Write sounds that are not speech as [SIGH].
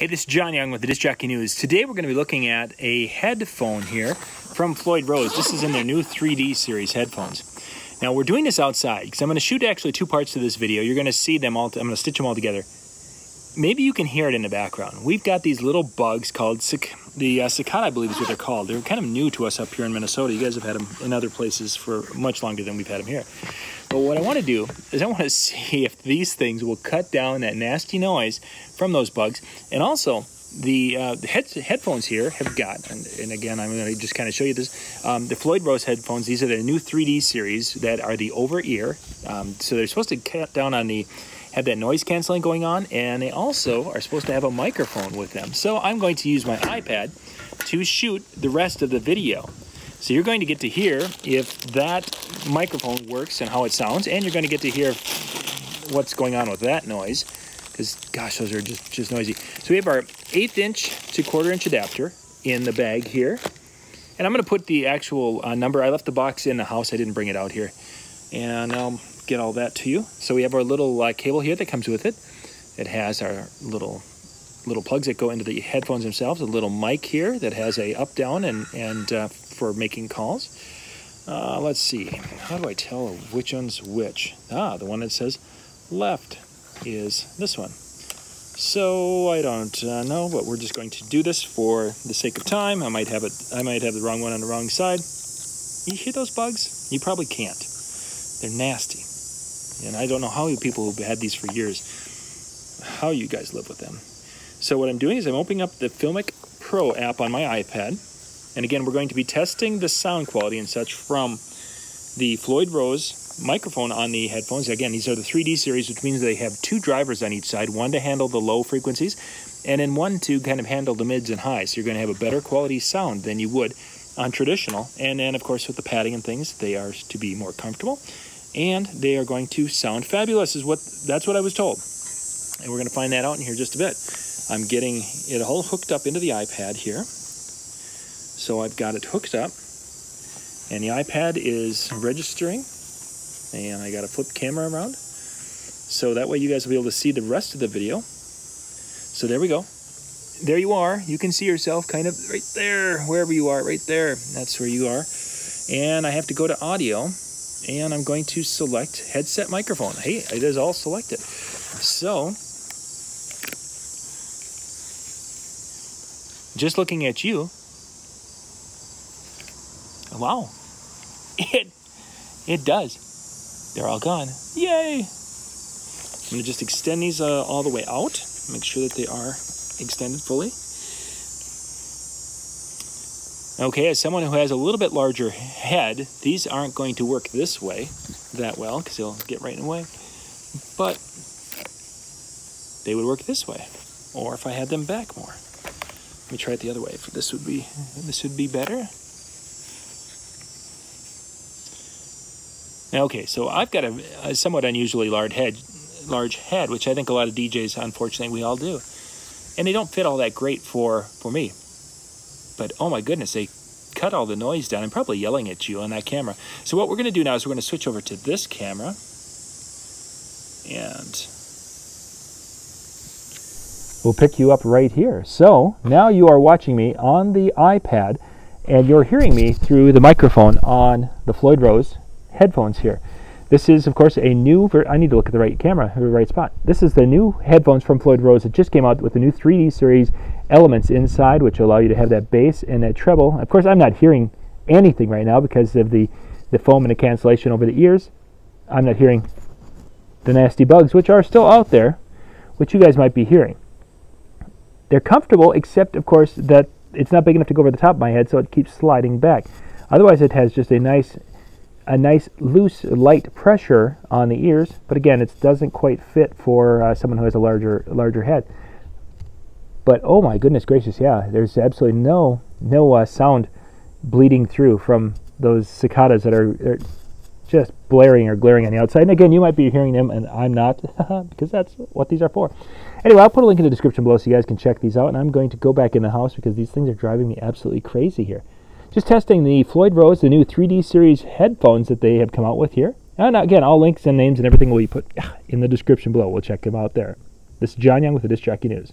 Hey, this is John Young with the Disc Jockey News. Today we're going to be looking at a headphone here from Floyd Rose. This is in their new 3D series headphones. Now we're doing this outside because I'm going to shoot actually two parts to this video. You're going to see them all. I'm going to stitch them all together. Maybe you can hear it in the background. We've got these little bugs called the uh, cicada, I believe is what they're called. They're kind of new to us up here in Minnesota. You guys have had them in other places for much longer than we've had them here. But what I want to do is I want to [LAUGHS] see if these things will cut down that nasty noise from those bugs. And also, the, uh, the head, headphones here have got, and, and again, I'm going to just kind of show you this. Um, the Floyd Rose headphones, these are the new 3D series that are the over ear. Um, so they're supposed to cut down on the have that noise canceling going on, and they also are supposed to have a microphone with them. So I'm going to use my iPad to shoot the rest of the video. So you're going to get to hear if that microphone works and how it sounds, and you're going to get to hear what's going on with that noise, because gosh, those are just, just noisy. So we have our eighth inch to quarter inch adapter in the bag here. And I'm going to put the actual uh, number. I left the box in the house. I didn't bring it out here. And I'll get all that to you. So we have our little uh, cable here that comes with it. It has our little little plugs that go into the headphones themselves. A little mic here that has a up down and and uh, for making calls. Uh, let's see. How do I tell which one's which? Ah, the one that says left is this one. So I don't uh, know, but we're just going to do this for the sake of time. I might have it. I might have the wrong one on the wrong side. You hear those bugs? You probably can't. They're nasty. And I don't know how you people who've had these for years, how you guys live with them. So what I'm doing is I'm opening up the Filmic Pro app on my iPad. And again, we're going to be testing the sound quality and such from the Floyd Rose microphone on the headphones. Again, these are the 3D series, which means they have two drivers on each side, one to handle the low frequencies, and then one to kind of handle the mids and highs. So you're going to have a better quality sound than you would on traditional. And then, of course, with the padding and things, they are to be more comfortable and they are going to sound fabulous is what that's what I was told. And we're going to find that out in here just a bit. I'm getting it all hooked up into the iPad here. So I've got it hooked up and the iPad is registering and I got a flip camera around. So that way you guys will be able to see the rest of the video. So there we go. There you are. You can see yourself kind of right there, wherever you are, right there. That's where you are. And I have to go to audio and I'm going to select headset microphone. Hey, it is all selected. So, just looking at you, wow, it it does. They're all gone. Yay! I'm gonna just extend these uh, all the way out. Make sure that they are extended fully. Okay, as someone who has a little bit larger head, these aren't going to work this way that well because they'll get right in the way. But they would work this way, or if I had them back more. Let me try it the other way. This would be this would be better. Now, okay, so I've got a, a somewhat unusually large head, large head, which I think a lot of DJs, unfortunately, we all do, and they don't fit all that great for for me. But oh my goodness, they cut all the noise down. I'm probably yelling at you on that camera. So what we're going to do now is we're going to switch over to this camera. And we'll pick you up right here. So now you are watching me on the iPad and you're hearing me through the microphone on the Floyd Rose headphones here. This is, of course, a new. I need to look at the right camera, the right spot. This is the new headphones from Floyd Rose. that just came out with the new 3D series elements inside, which allow you to have that bass and that treble. Of course, I'm not hearing anything right now because of the the foam and the cancellation over the ears. I'm not hearing the nasty bugs, which are still out there, which you guys might be hearing. They're comfortable, except, of course, that it's not big enough to go over the top of my head, so it keeps sliding back. Otherwise, it has just a nice a nice loose light pressure on the ears but again it doesn't quite fit for uh, someone who has a larger larger head. But oh my goodness gracious yeah there's absolutely no no uh, sound bleeding through from those cicadas that are, are, just blaring or glaring on the outside. And again you might be hearing them and I'm not [LAUGHS] because that's what these are for. Anyway I'll put a link in the description below so you guys can check these out and I'm going to go back in the house because these things are driving me absolutely crazy here just testing the Floyd Rose, the new 3D series headphones that they have come out with here. And again, all links and names and everything will be put in the description below. We'll check them out there. This is John Young with the Disc Jockey News.